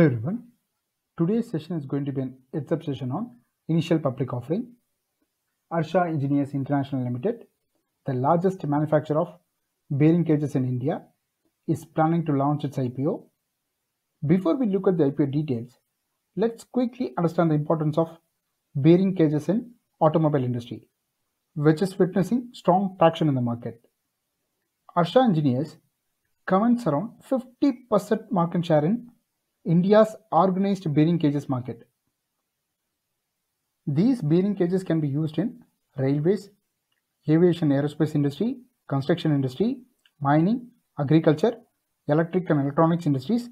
Today's session is going to be an heads-up session on initial public offering. Harsha Engineers International Limited, the largest manufacturer of bearing cages in India, is planning to launch its IPO. Before we look at the IPO details, let's quickly understand the importance of bearing cages in automobile industry, which is witnessing strong traction in the market. Arsha Engineers commands around 50% market share in India's organized bearing cages market. These bearing cages can be used in railways, aviation aerospace industry, construction industry, mining, agriculture, electric and electronics industries,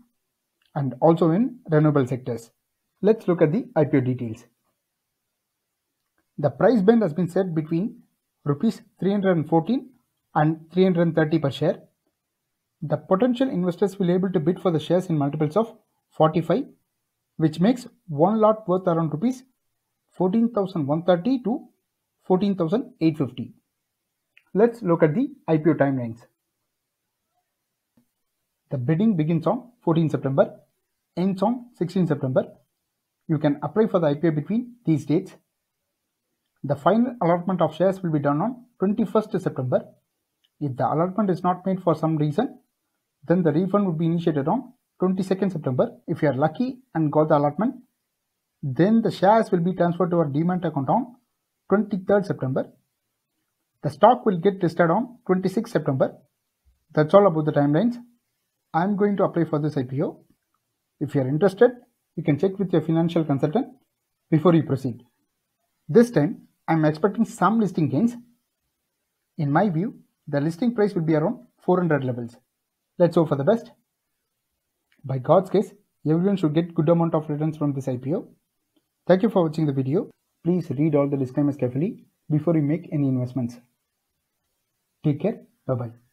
and also in renewable sectors. Let's look at the IPO details. The price band has been set between rupees 314 and 330 per share. The potential investors will be able to bid for the shares in multiples of 45, which makes one lot worth around rupees 14,130 to 14,850. Let's look at the IPO timelines. The bidding begins on 14 September, ends on 16 September. You can apply for the IPO between these dates. The final allotment of shares will be done on 21st September. If the allotment is not made for some reason, then the refund would be initiated on 22nd September. If you are lucky and got the allotment, then the shares will be transferred to our demat account on 23rd September. The stock will get listed on 26th September. That's all about the timelines. I'm going to apply for this IPO. If you are interested, you can check with your financial consultant before you proceed. This time, I'm expecting some listing gains. In my view, the listing price will be around 400 levels. Let's hope for the best. By God's grace, everyone should get good amount of returns from this IPO. Thank you for watching the video. Please read all the disclaimers carefully before you make any investments. Take care. Bye bye.